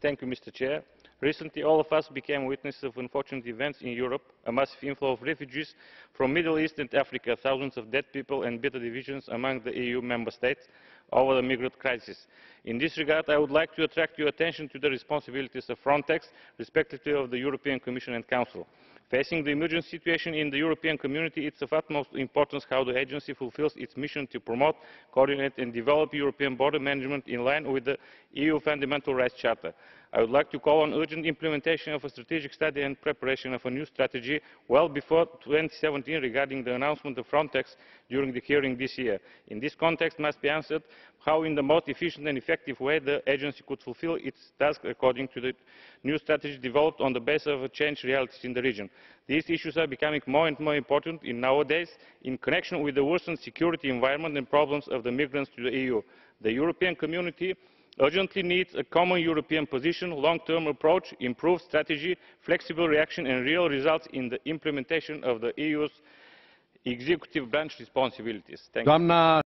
Thank you, Mr. Chair. Recently, all of us became witnesses of unfortunate events in Europe, a massive inflow of refugees from Middle East and Africa, thousands of dead people and bitter divisions among the EU member states over the migrant crisis. In this regard, I would like to attract your attention to the responsibilities of Frontex, respectively of the European Commission and Council. Facing the emergency situation in the European community, it is of utmost importance how the agency fulfils its mission to promote, coordinate and develop European border management in line with the EU Fundamental Rights Charter. I would like to call on urgent implementation of a strategic study and preparation of a new strategy well before 2017 regarding the announcement of Frontex during the hearing this year. In this context must be answered how in the most efficient and effective way the agency could fulfil its task according to the new strategy developed on the basis of a changed realities in the region. These issues are becoming more and more important nowadays in connection with the worsened security environment and problems of the migrants to the EU. The European Community urgently needs a common european position long term approach improved strategy flexible reaction and real results in the implementation of the eu's executive branch responsibilities.